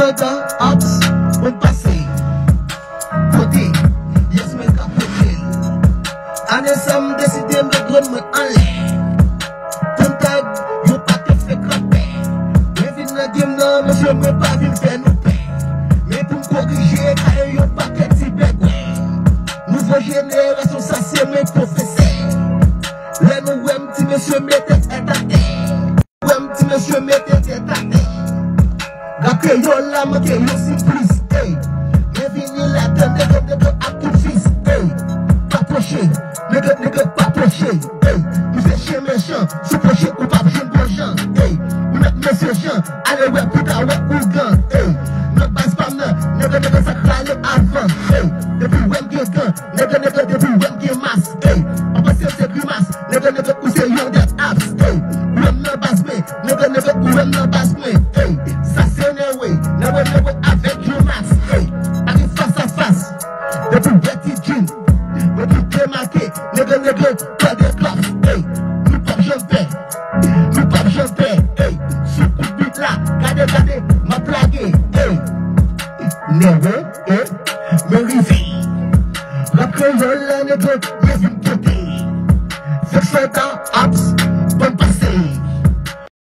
Soda ops, mwen pase. Pote, yes mwen ka potel Ane sa m deside m regron mwen ale. Ton tag, yo pa te fe krape Mwen vin la game nan, mwen se mwen pa vin fe nou pe. Mwen pou m korije, kare yo pa ke ti begwe. Nouvo jenerasyon sa se mwen profese. Lè nou wèm ti mè se mette etate Wèm ti mè se mette Gake yo la mwen ke yo si plis ey. Men vini la ten nege nege ap tout fis ey. Paproche, nege nege paproche ey. Nou se chien méchant, sou proche ou pap jen bon jan ey. Nou met mèsyo jan, ale wè puta wè ou gan ey. Nou bas pam nan, nege nege sa klale avan ey. Depi wèm gen gan, nege nege depi wèm gen mas ey. Apan se se grimas, nege nege ou se yon det abs ey. Wèm nan bas me, nege nege ou wèm nan bas me ey. Sa se nege nege kwa de klap ey. Nou pap jompe, nou pap jompe ey. Sou kou bit la, gade gade, ma plage ey. Ne we, ey, me rive. La vin pote. Fek sa ta abs,